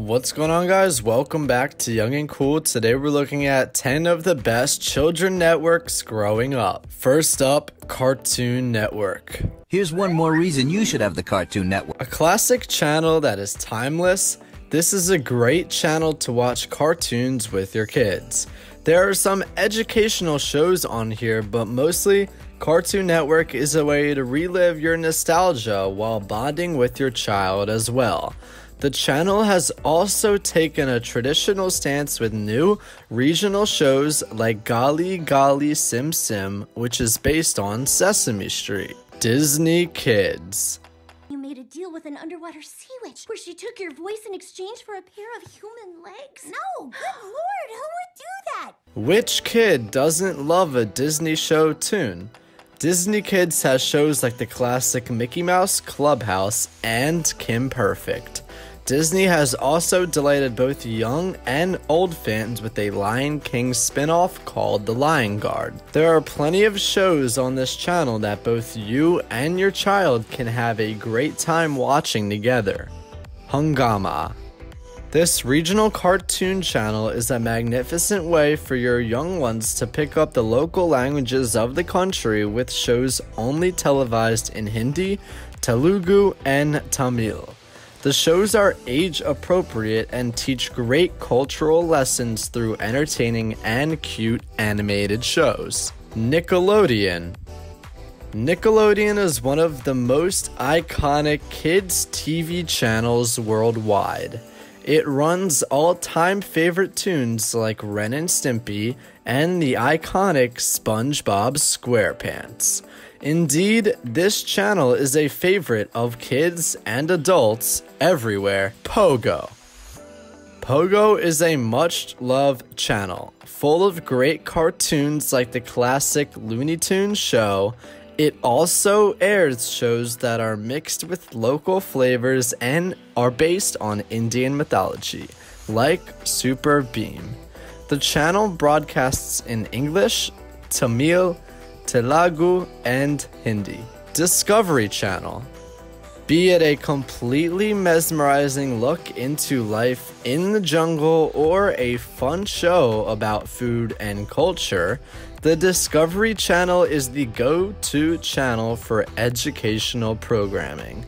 What's going on, guys? Welcome back to Young and Cool. Today we're looking at 10 of the best children networks growing up. First up, Cartoon Network. Here's one more reason you should have the Cartoon Network. A classic channel that is timeless. This is a great channel to watch cartoons with your kids. There are some educational shows on here, but mostly Cartoon Network is a way to relive your nostalgia while bonding with your child as well. The channel has also taken a traditional stance with new regional shows like Gali Gali Sim Sim, which is based on Sesame Street. Disney Kids. You made a deal with an underwater sea witch where she took your voice in exchange for a pair of human legs? No, good lord, who would do that? Which kid doesn't love a Disney show tune? Disney Kids has shows like the classic Mickey Mouse Clubhouse and Kim Perfect. Disney has also delighted both young and old fans with a Lion King spin-off called The Lion Guard. There are plenty of shows on this channel that both you and your child can have a great time watching together. Hungama this regional cartoon channel is a magnificent way for your young ones to pick up the local languages of the country with shows only televised in Hindi, Telugu, and Tamil. The shows are age appropriate and teach great cultural lessons through entertaining and cute animated shows. Nickelodeon. Nickelodeon is one of the most iconic kids' TV channels worldwide. It runs all time favorite tunes like Ren and Stimpy and the iconic SpongeBob SquarePants. Indeed, this channel is a favorite of kids and adults everywhere. Pogo. Pogo is a much loved channel, full of great cartoons like the classic Looney Tunes show. It also airs shows that are mixed with local flavors and are based on Indian mythology, like Super Bheem. The channel broadcasts in English, Tamil, Telugu, and Hindi. Discovery Channel. Be it a completely mesmerizing look into life in the jungle or a fun show about food and culture, the Discovery Channel is the go to channel for educational programming.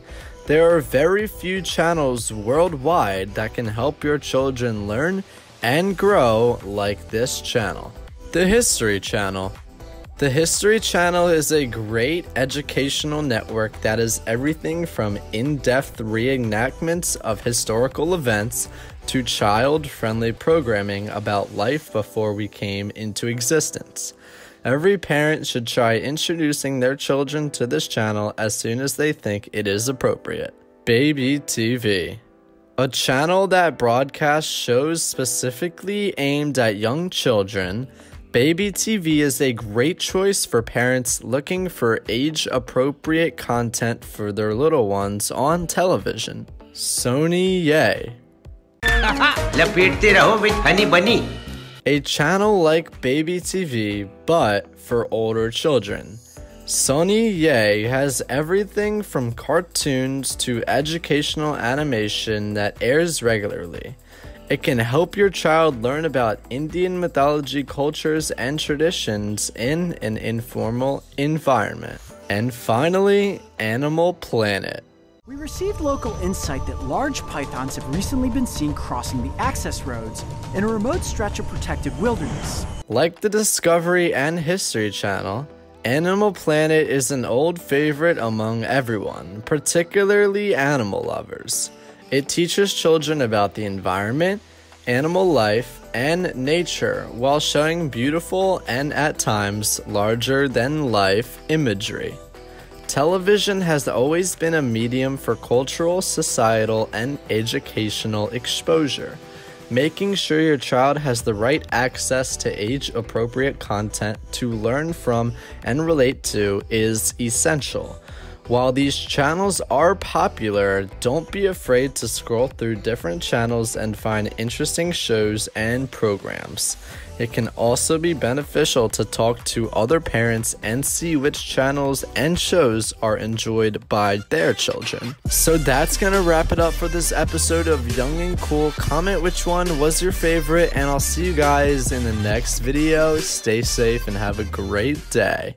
There are very few channels worldwide that can help your children learn and grow like this channel. The History Channel. The History Channel is a great educational network that is everything from in depth reenactments of historical events to child friendly programming about life before we came into existence. Every parent should try introducing their children to this channel as soon as they think it is appropriate. Baby TV. A channel that broadcasts shows specifically aimed at young children Baby TV is a great choice for parents looking for age appropriate content for their little ones on television. Sony Yay. A channel like Baby TV, but for older children. Sony Yay has everything from cartoons to educational animation that airs regularly. It can help your child learn about Indian mythology cultures and traditions in an informal environment. And finally, Animal Planet. We received local insight that large pythons have recently been seen crossing the access roads in a remote stretch of protected wilderness. Like the Discovery and History Channel, Animal Planet is an old favorite among everyone, particularly animal lovers. It teaches children about the environment, animal life, and nature while showing beautiful and at times larger than life imagery. Television has always been a medium for cultural, societal, and educational exposure. Making sure your child has the right access to age appropriate content to learn from and relate to is essential. While these channels are popular, don't be afraid to scroll through different channels and find interesting shows and programs. It can also be beneficial to talk to other parents and see which channels and shows are enjoyed by their children. So that's gonna wrap it up for this episode of Young and Cool. Comment which one was your favorite, and I'll see you guys in the next video. Stay safe and have a great day.